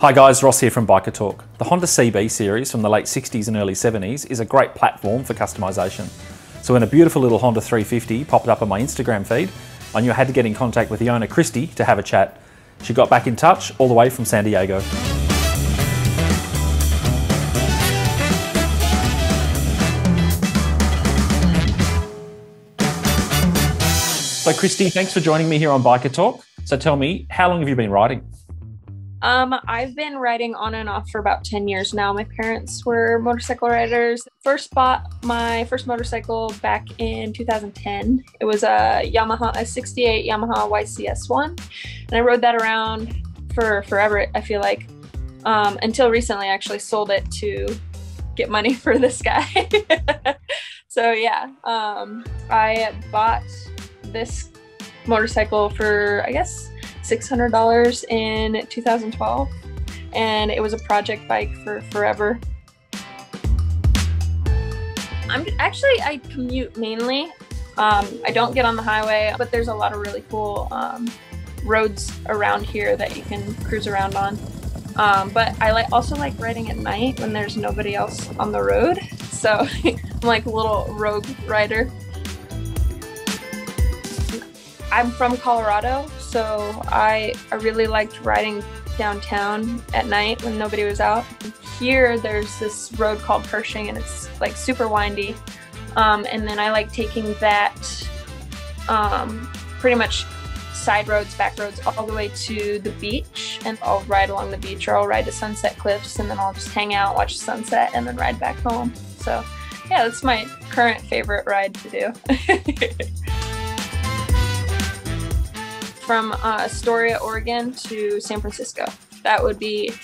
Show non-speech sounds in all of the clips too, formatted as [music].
Hi guys, Ross here from Biker Torque. The Honda CB series from the late 60s and early 70s is a great platform for customisation. So when a beautiful little Honda 350 popped up on my Instagram feed, I knew I had to get in contact with the owner Kristy to have a chat. She got back in touch all the way from San Diego. So Kristy, thanks for joining me here on Biker Torque. So tell me, how long have you been riding? Um, I've been riding on and off for about 10 years now. My parents were motorcycle riders. First bought my first motorcycle back in 2010. It was a Yamaha, a 68 Yamaha YCS1. And I rode that around for forever, I feel like. Um, until recently, I actually sold it to get money [laughs] for this guy. [laughs] so yeah, um, I bought this motorcycle for, I guess, $600 in 2012 and it was a project bike for forever. I'm actually, I commute mainly. Um, I don't get on the highway, but there's a lot of really cool um, roads around here that you can cruise around on. Um, but I like also like riding at night when there's nobody else on the road. So [laughs] I'm like a little rogue rider. I'm from Colorado, so I, I really liked riding downtown at night when nobody was out. Here there's this road called Pershing and it's like super windy. Um, and then I like taking that um, pretty much side roads, back roads, all the way to the beach. And I'll ride along the beach or I'll ride to Sunset Cliffs and then I'll just hang out, watch the sunset, and then ride back home. So yeah, that's my current favorite ride to do. [laughs] from uh, Astoria, Oregon to San Francisco. That would be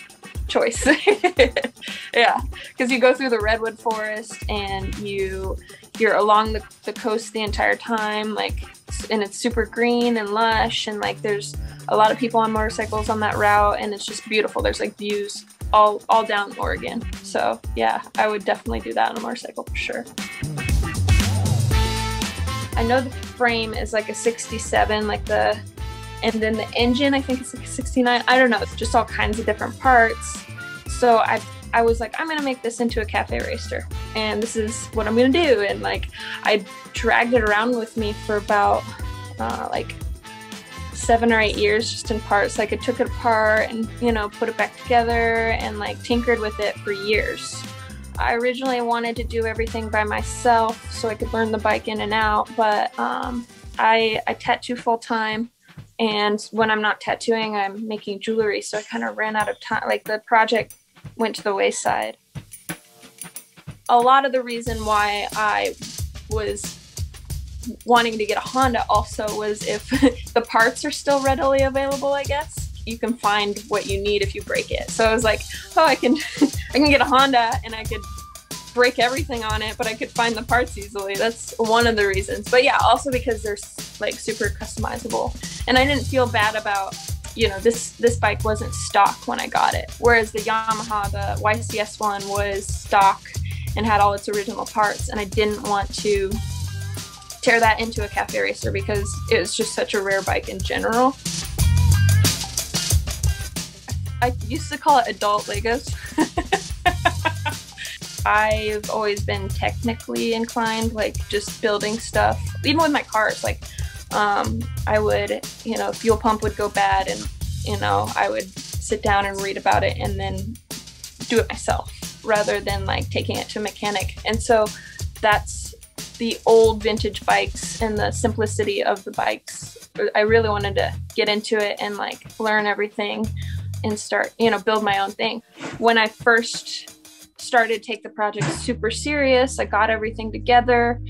choice. [laughs] yeah, because you go through the redwood forest and you you're along the, the coast the entire time, like, and it's super green and lush, and like there's a lot of people on motorcycles on that route, and it's just beautiful. There's like views all all down Oregon. So yeah, I would definitely do that on a motorcycle for sure. I know the frame is like a 67, like the and then the engine I think it's like 69 I don't know it's just all kinds of different parts. So I I was like I'm gonna make this into a cafe racer. And this is what I'm gonna do. And like I dragged it around with me for about uh, like seven or eight years just in parts. Like I took it apart and you know put it back together and like tinkered with it for years. I originally wanted to do everything by myself so I could learn the bike in and out but um, I, I tattoo full time and when I'm not tattooing, I'm making jewelry. So I kind of ran out of time. Like the project went to the wayside. A lot of the reason why I was wanting to get a Honda also was if [laughs] the parts are still readily available, I guess. You can find what you need if you break it. So I was like, oh, I can, [laughs] I can get a Honda and I could break everything on it, but I could find the parts easily. That's one of the reasons. But yeah, also because they're like super customizable. And I didn't feel bad about, you know, this this bike wasn't stock when I got it. Whereas the Yamaha, the YCS one was stock and had all its original parts and I didn't want to tear that into a cafe racer because it was just such a rare bike in general. I used to call it adult Legos. [laughs] I've always been technically inclined, like just building stuff. Even with my cars, like um, I would, you know, fuel pump would go bad, and you know, I would sit down and read about it and then do it myself rather than like taking it to a mechanic. And so that's the old vintage bikes and the simplicity of the bikes. I really wanted to get into it and like learn everything and start, you know, build my own thing. When I first started take the project super serious. I got everything together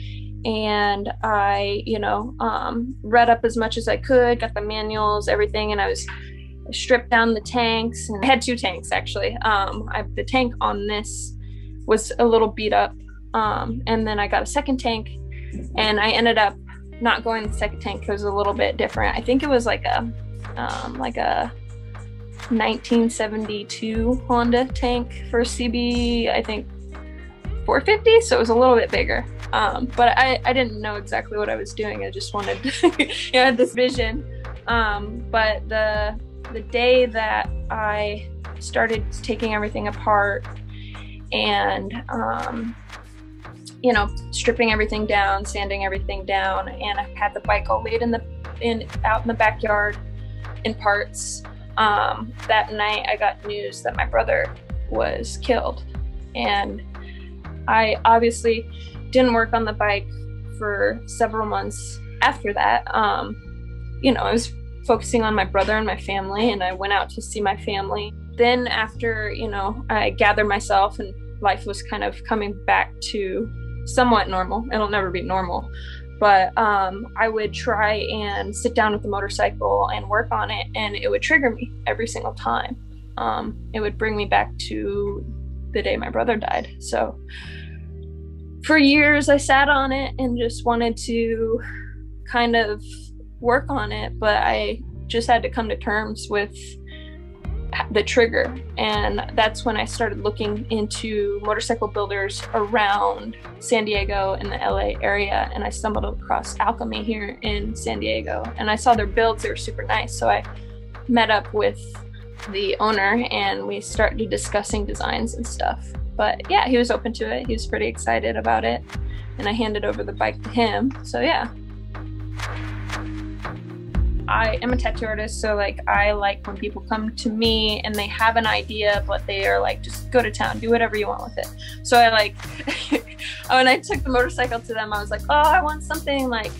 and I, you know, um, read up as much as I could, got the manuals, everything, and I was I stripped down the tanks. I had two tanks actually. Um, I, the tank on this was a little beat up, um, and then I got a second tank, and I ended up not going the second tank. Because it was a little bit different. I think it was like a um, like a 1972 Honda tank for CB, I think 450, so it was a little bit bigger. Um, but I, I didn't know exactly what I was doing. I just wanted, [laughs] know, had this vision. Um, but the the day that I started taking everything apart and um, you know stripping everything down sanding everything down and i had the bike all laid in the in out in the backyard in parts um, that night i got news that my brother was killed. And i obviously didn't work on the bike for several months after that. Um, you know i was focusing on my brother and my family and i went out to see my family. Then after you know i gathered myself and life was kind of coming back to somewhat normal. It'll never be normal but um, i would try and sit down with the motorcycle and work on it and it would trigger me every single time. Um, it would bring me back to the day my brother died. So for years i sat on it and just wanted to kind of work on it, but I just had to come to terms with the trigger. And that's when I started looking into motorcycle builders around San Diego and the LA area. And I stumbled across Alchemy here in San Diego. And I saw their builds, they were super nice. So I met up with the owner and we started discussing designs and stuff. But yeah, he was open to it. He was pretty excited about it. And I handed over the bike to him. So yeah, I am a tattoo artist, so like I like when people come to me and they have an idea, but they are like, just go to town, do whatever you want with it. So I like, [laughs] when I took the motorcycle to them, I was like, oh, I want something like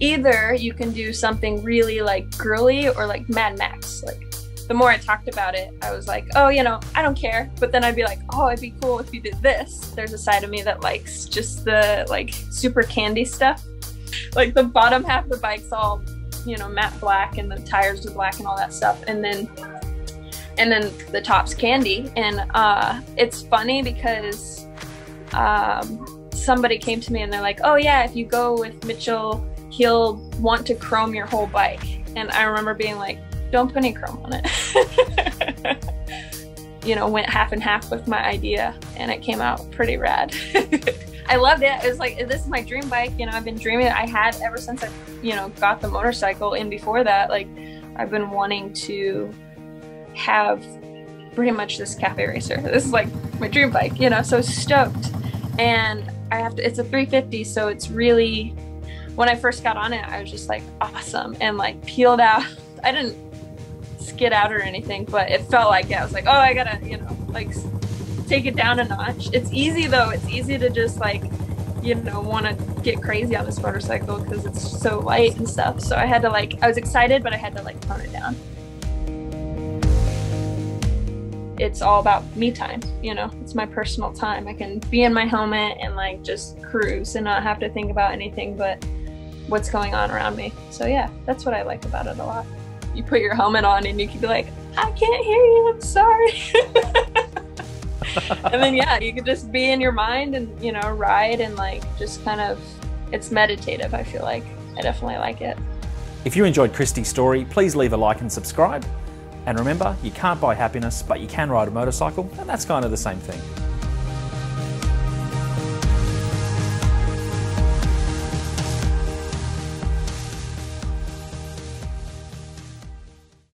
either you can do something really like girly or like Mad Max. Like the more I talked about it, I was like, oh, you know, I don't care. But then I'd be like, oh, it'd be cool if you did this. There's a side of me that likes just the like super candy stuff. Like the bottom half of the bike's all you know matte black and the tires are black and all that stuff. And then and then the top's candy. And uh, it's funny because um, somebody came to me and they're like oh yeah if you go with mitchell he'll want to chrome your whole bike. And i remember being like don't put any chrome on it. [laughs] You know went half and half with my idea and it came out pretty rad [laughs] I loved it. It was like this is my dream bike. You know, I've been dreaming. I had ever since I, you know, got the motorcycle. And before that, like, I've been wanting to have pretty much this cafe racer. This is like my dream bike. You know, so stoked. And I have to. It's a 350, so it's really. When I first got on it, I was just like awesome and like peeled out. [laughs] I didn't skid out or anything, but it felt like it. I was like, oh, I gotta, you know, like take it down a notch. It's easy though. It's easy to just like, you know, want to get crazy on this motorcycle because it's so light and stuff. So I had to like, I was excited, but I had to like tone it down. It's all about me time, you know, it's my personal time. I can be in my helmet and like just cruise and not have to think about anything but what's going on around me. So yeah, that's what I like about it a lot. You put your helmet on and you can be like, I can't hear you, I'm sorry. [laughs] and then yeah, you could just be in your mind and you know ride and like just kind of it's meditative. I feel like I definitely like it. If you enjoyed Kristy's story, please leave a like and subscribe. And remember, you can't buy happiness, but you can ride a motorcycle, and that's kind of the same thing.